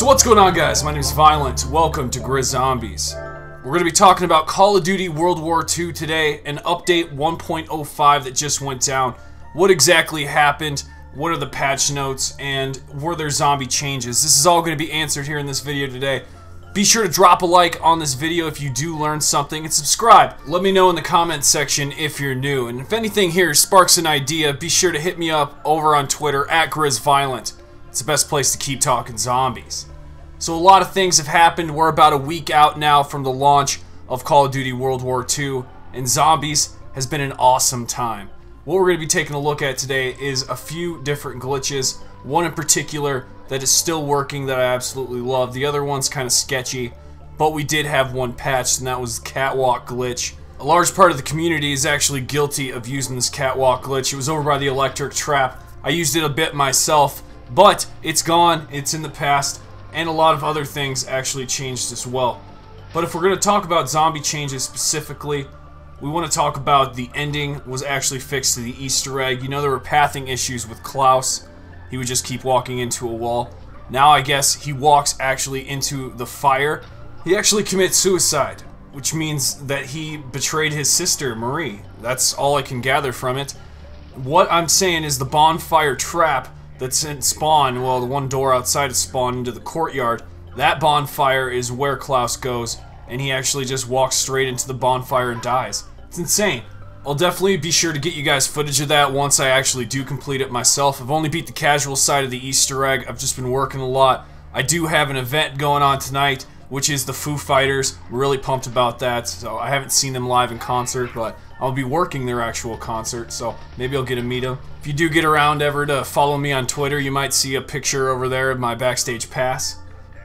So what's going on guys? My name is Viollent. Welcome to Grizz Zombies. We're going to be talking about Call of Duty World War II today, an update 1.05 that just went down. What exactly happened? What are the patch notes? And were there zombie changes? This is all going to be answered here in this video today. Be sure to drop a like on this video if you do learn something and subscribe. Let me know in the comments section if you're new. And if anything here sparks an idea, be sure to hit me up over on Twitter at GrizzViollent. It's the best place to keep talking zombies. So a lot of things have happened. We're about a week out now from the launch of Call of Duty World War II, and Zombies has been an awesome time. What we're going to be taking a look at today is a few different glitches. One in particular that is still working that I absolutely love. The other one's kind of sketchy, but we did have one patched, and that was the catwalk glitch. A large part of the community is actually guilty of using this catwalk glitch. It was over by the electric trap. I used it a bit myself, but it's gone, it's in the past, and a lot of other things actually changed as well. But if we're going to talk about zombie changes specifically, we want to talk about the ending was actually fixed to the Easter egg. You know there were pathing issues with Klaus. He would just keep walking into a wall. Now I guess he walks actually into the fire. He actually commits suicide, which means that he betrayed his sister, Marie. That's all I can gather from it. What I'm saying is the bonfire trap that's in Spawn, well, the one door outside of Spawn into the courtyard, that bonfire is where Klaus goes, and he actually just walks straight into the bonfire and dies. It's insane. I'll definitely be sure to get you guys footage of that once I actually do complete it myself. I've only beat the casual side of the Easter egg. I've just been working a lot. I do have an event going on tonight, which is the Foo Fighters. Really pumped about that. So I haven't seen them live in concert, but I'll be working their actual concert, so maybe I'll get to meet them. If you do get around ever to follow me on Twitter, you might see a picture over there of my backstage pass.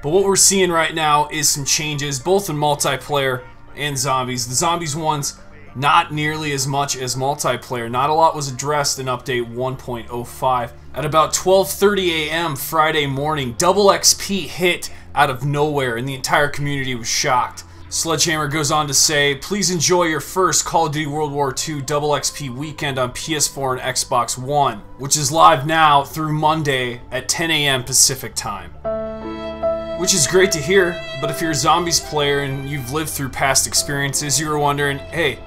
But what we're seeing right now is some changes, both in multiplayer and zombies. The zombies ones, not nearly as much as multiplayer. Not a lot was addressed in update 1.05. At about 12.30 a.m. Friday morning, double XP hit out of nowhere and the entire community was shocked. Sledgehammer goes on to say, please enjoy your first Call of Duty World War II Double XP weekend on PS4 and Xbox One, which is live now through Monday at 10 a.m. Pacific time. Which is great to hear, but if you're a Zombies player and you've lived through past experiences, you were wondering, hey,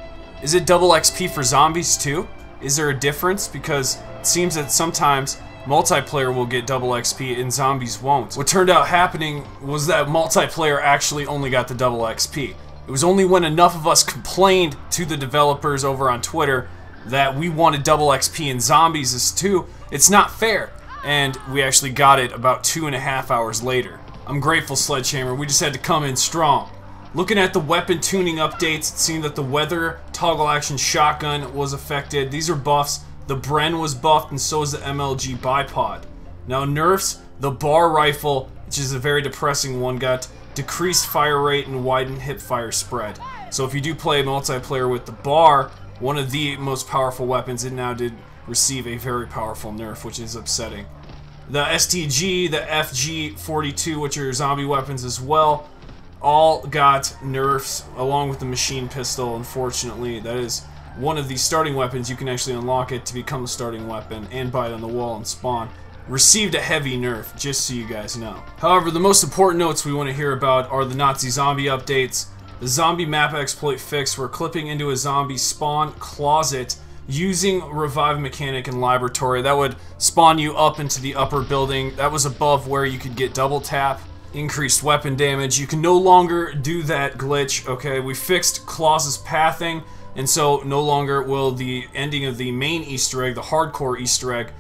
is it Double XP for Zombies too? Is there a difference? Because it seems that sometimes multiplayer will get double XP and zombies won't. What turned out happening was that multiplayer actually only got the double XP. It was only when enough of us complained to the developers over on Twitter that we wanted double XP and zombies is too. It's not fair. And we actually got it about two and a half hours later. I'm grateful, Sledgehammer. We just had to come in strong. Looking at the weapon tuning updates, it seemed that the weather toggle action shotgun was affected. These are buffs the Bren was buffed, and so is the MLG bipod. Now, nerfs, the Bar rifle, which is a very depressing one, got decreased fire rate and widened hip fire spread. So if you do play multiplayer with the Bar, one of the most powerful weapons, it now did receive a very powerful nerf, which is upsetting. The STG, the FG42, which are zombie weapons as well, all got nerfs along with the machine pistol, unfortunately. That is one of these starting weapons, you can actually unlock it to become a starting weapon and buy it on the wall and spawn. Received a heavy nerf, just so you guys know. However, the most important notes we want to hear about are the Nazi zombie updates, the zombie map exploit fix where clipping into a zombie spawn closet using revive mechanic and laboratory. That would spawn you up into the upper building. That was above where you could get double tap increased weapon damage. You can no longer do that glitch okay? We fixed Klaus's pathing and so no longer will the ending of the main Easter egg, the hardcore Easter egg,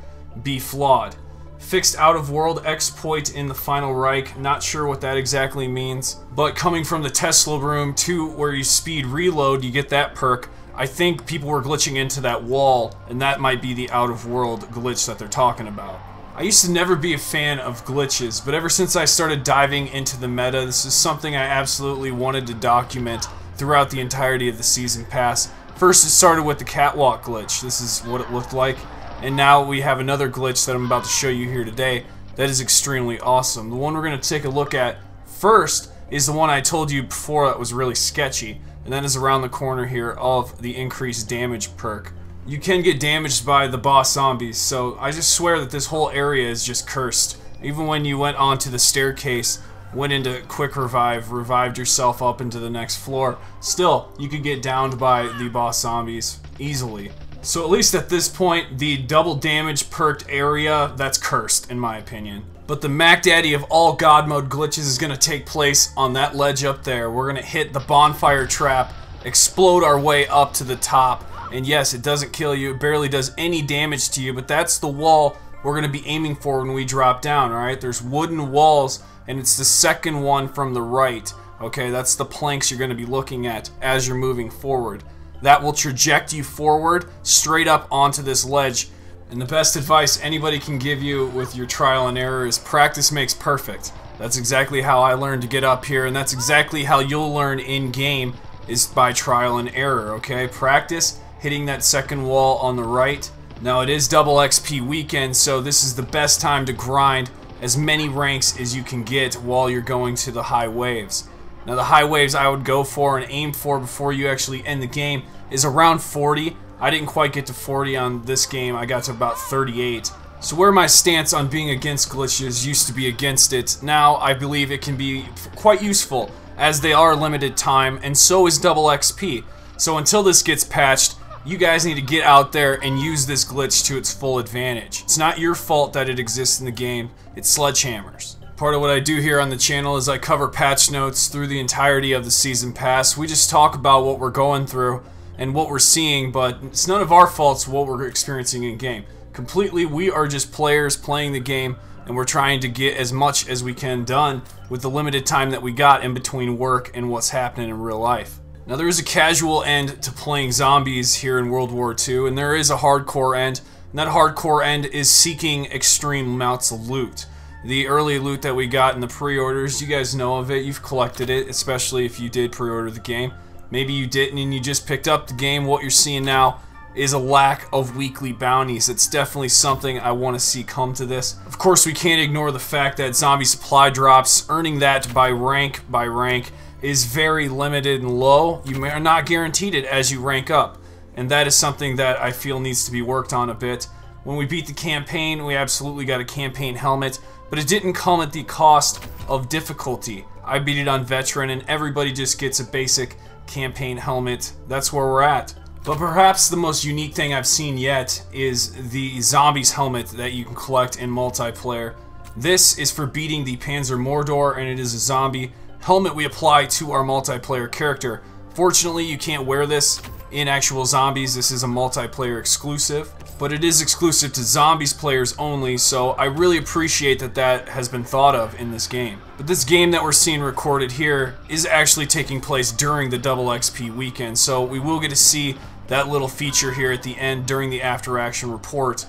be flawed. Fixed out of world exploit in the final Reich, not sure what that exactly means. But coming from the Tesla room to where you speed reload, you get that perk. I think people were glitching into that wall, and that might be the out of world glitch that they're talking about. I used to never be a fan of glitches, but ever since I started diving into the meta, this is something I absolutely wanted to document throughout the entirety of the season pass. First it started with the catwalk glitch. This is what it looked like. And now we have another glitch that I'm about to show you here today that is extremely awesome. The one we're going to take a look at first is the one I told you before that was really sketchy. And that is around the corner here of the increased damage perk. You can get damaged by the boss zombies, so I just swear that this whole area is just cursed. Even when you went onto the staircase, went into quick revive, revived yourself up into the next floor, still, you could get downed by the boss zombies easily. So at least at this point, the double damage perked area, that's cursed, in my opinion. But the Mac Daddy of all God mode glitches is going to take place on that ledge up there. We're going to hit the bonfire trap, explode our way up to the top, and yes, it doesn't kill you, it barely does any damage to you, but that's the wall we're going to be aiming for when we drop down, alright? There's wooden walls, and it's the second one from the right. Okay, that's the planks you're going to be looking at as you're moving forward. That will traject you forward straight up onto this ledge. And the best advice anybody can give you with your trial and error is practice makes perfect. That's exactly how I learned to get up here, and that's exactly how you'll learn in game is by trial and error, okay? Practice hitting that second wall on the right. Now it is double XP weekend, so this is the best time to grind as many ranks as you can get while you're going to the high waves. Now the high waves I would go for and aim for before you actually end the game is around 40. I didn't quite get to 40 on this game, I got to about 38. So where my stance on being against glitches used to be against it, now I believe it can be quite useful as they are limited time and so is double XP. So until this gets patched, you guys need to get out there and use this glitch to its full advantage. It's not your fault that it exists in the game, it's Sledgehammer's. Part of what I do here on the channel is I cover patch notes through the entirety of the season pass. We just talk about what we're going through and what we're seeing, but it's none of our faults what we're experiencing in game. Completely, we are just players playing the game, and we're trying to get as much as we can done with the limited time that we got in between work and what's happening in real life. Now there is a casual end to playing zombies here in World War II, and there is a hardcore end, and that hardcore end is seeking extreme amounts of loot the early loot that we got in the pre-orders. You guys know of it. You've collected it, especially if you did pre-order the game. Maybe you didn't and you just picked up the game. What you're seeing now is a lack of weekly bounties. It's definitely something I want to see come to this. Of course, we can't ignore the fact that zombie supply drops, earning that by rank by rank, is very limited and low. You are not guaranteed it as you rank up. And that is something that I feel needs to be worked on a bit. When we beat the campaign, we absolutely got a campaign helmet but it didn't come at the cost of difficulty. I beat it on veteran and everybody just gets a basic campaign helmet. That's where we're at. But perhaps the most unique thing I've seen yet is the zombies helmet that you can collect in multiplayer. This is for beating the Panzermörder and it is a zombie helmet we apply to our multiplayer character. Fortunately, you can't wear this in actual zombies. This is a multiplayer exclusive but it is exclusive to zombies players only, so I really appreciate that that has been thought of in this game. But this game that we're seeing recorded here is actually taking place during the double XP weekend, so we will get to see that little feature here at the end during the after action report.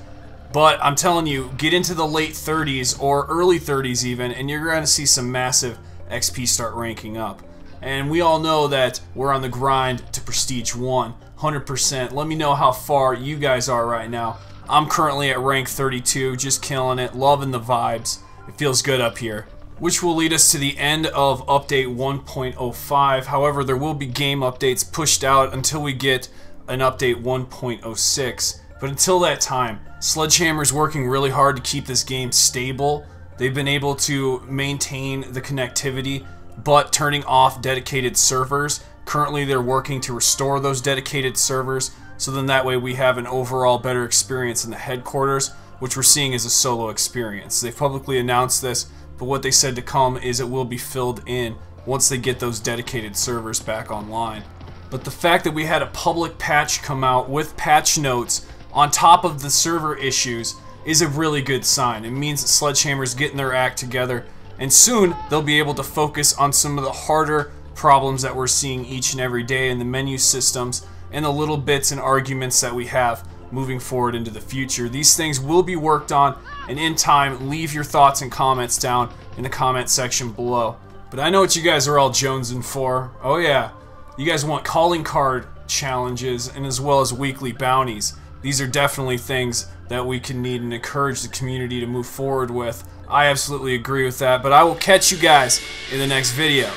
But I'm telling you, get into the late 30s or early 30s even, and you're going to see some massive XP start ranking up. And we all know that we're on the grind to Prestige 1. 100%. Let me know how far you guys are right now. I'm currently at rank 32, just killing it, loving the vibes. It feels good up here. Which will lead us to the end of update 1.05. However, there will be game updates pushed out until we get an update 1.06. But until that time, Sledgehammer is working really hard to keep this game stable. They've been able to maintain the connectivity, but turning off dedicated servers Currently, they're working to restore those dedicated servers, so then that way we have an overall better experience in the headquarters, which we're seeing as a solo experience. They've publicly announced this, but what they said to come is it will be filled in once they get those dedicated servers back online. But the fact that we had a public patch come out with patch notes on top of the server issues is a really good sign. It means that Sledgehammer's getting their act together, and soon they'll be able to focus on some of the harder problems that we're seeing each and every day in the menu systems and the little bits and arguments that we have moving forward into the future. These things will be worked on, and in time, leave your thoughts and comments down in the comment section below. But I know what you guys are all jonesing for. Oh yeah, you guys want calling card challenges and as well as weekly bounties. These are definitely things that we can need and encourage the community to move forward with. I absolutely agree with that, but I will catch you guys in the next video.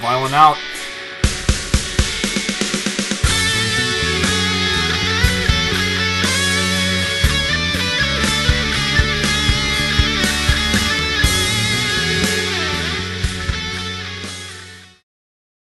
Viollent out.